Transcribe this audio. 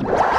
you.